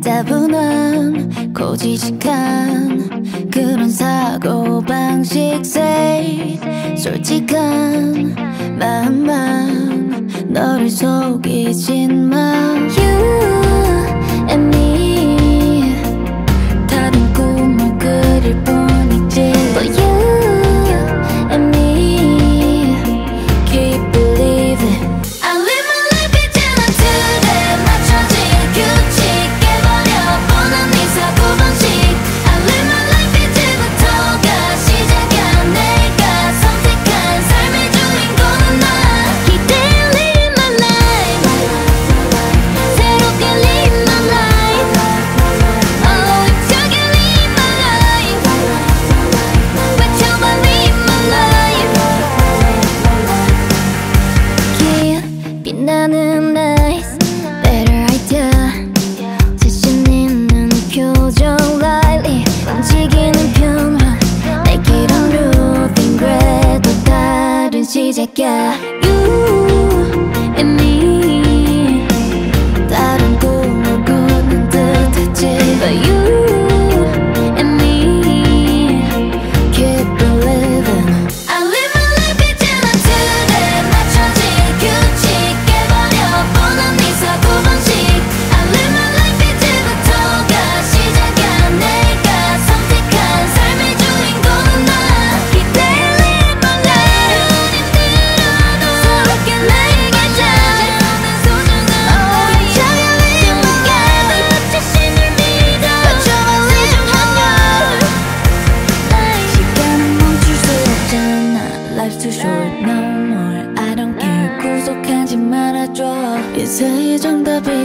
따분한 고지식한 그런 사고방식 say 솔직한 마음만 너를 속이진 마 시작이야 No more I don't care 구속하지 말아줘 이제의 정답이